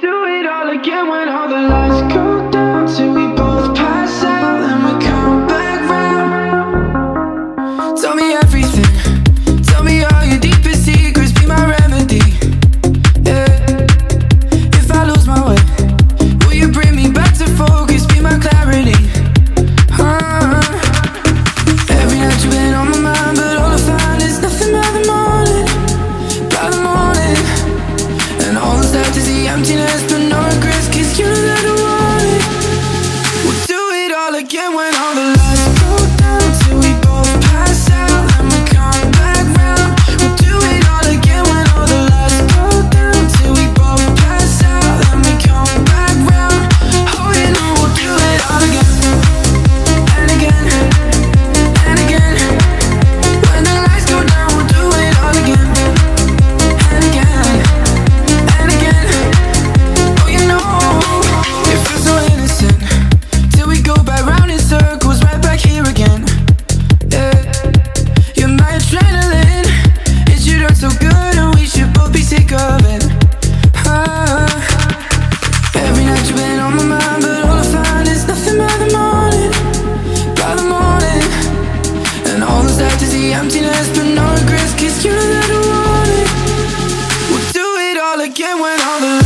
do it all again when all the lights come emptiness emptiness, but no regrets Cause you're the one. We'll do it all again when all the